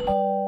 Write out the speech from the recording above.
you